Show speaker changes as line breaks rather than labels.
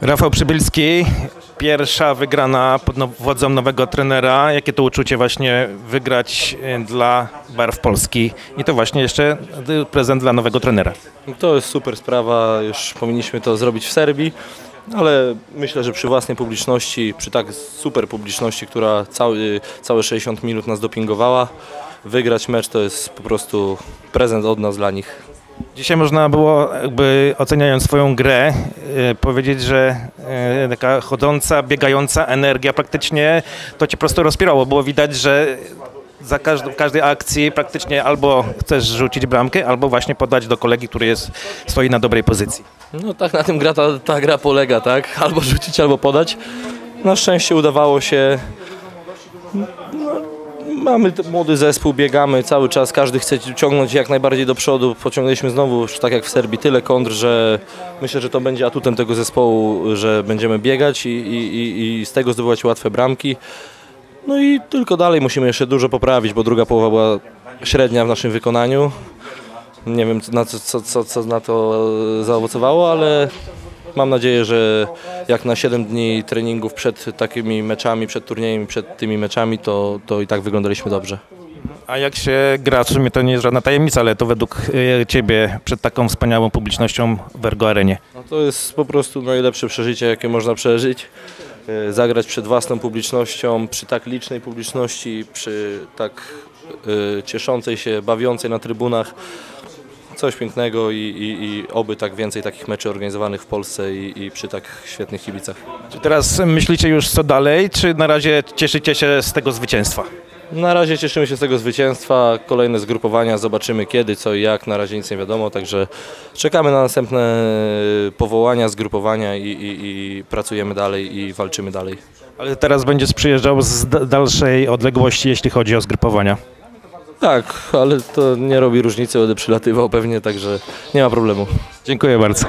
Rafał Przybylski, pierwsza wygrana pod now- wodzą nowego trenera. Jakie to uczucie właśnie wygrać y, dla Barw Polski i to właśnie jeszcze y, prezent dla nowego trenera.
To jest super sprawa, już powinniśmy to zrobić w Serbii, ale myślę, że przy własnej publiczności, przy tak super publiczności, która cały, całe 60 minut nas dopingowała, wygrać mecz to jest po prostu prezent od nas dla nich.
Dzisiaj można było jakby oceniając swoją grę y, powiedzieć, że y, taka chodząca, biegająca energia praktycznie to cię po prostu rozpierało. Było widać, że za każdą, każdej akcji praktycznie albo chcesz rzucić bramkę, albo właśnie podać do kolegi, który jest, stoi na dobrej pozycji.
No tak na tym gra, ta, ta gra polega, tak? Albo rzucić, albo podać. Na szczęście udawało się. Mamy młody zespół, biegamy cały czas, każdy chce ciągnąć jak najbardziej do przodu. Pociągnęliśmy znowu, tak jak w Serbii, tyle kontr, że myślę, że to będzie atutem tego zespołu, że będziemy biegać i, i, i, z tego zdobywać łatwe bramki. No i tylko dalej musimy jeszcze dużo poprawić, bo druga połowa była średnia w naszym wykonaniu. Nie wiem, co, co, co, co na to zaowocowało, ale mam nadzieję, że jak na 7 dni treningów przed takimi meczami, przed turniejem, przed tymi meczami, to, to i tak wyglądaliśmy dobrze.
A jak się gra, w sumie to nie jest żadna tajemnica, ale to według y, ciebie przed taką wspaniałą publicznością w Ergo Arenie?
No to jest po prostu najlepsze przeżycie, jakie można przeżyć. E, Zagrać przed własną publicznością, przy tak licznej publiczności, przy tak e, cieszącej się, bawiącej na trybunach. Coś pięknego i, i, i oby tak więcej takich meczy organizowanych w Polsce i, i przy tak świetnych kibicach.
Czy teraz myślicie już co dalej, czy na razie cieszycie się z tego zwycięstwa?
Na razie cieszymy się z tego zwycięstwa. Kolejne zgrupowania, zobaczymy kiedy, co i jak. Na razie nic nie wiadomo, także czekamy na następne powołania, zgrupowania i, i, i pracujemy dalej i walczymy dalej.
Ale teraz będziesz przyjeżdżał z dalszej odległości, jeśli chodzi o zgrupowania.
Tak, ale to nie robi różnicy, będę przylatywał pewnie, także nie ma problemu.
Dziękuję bardzo.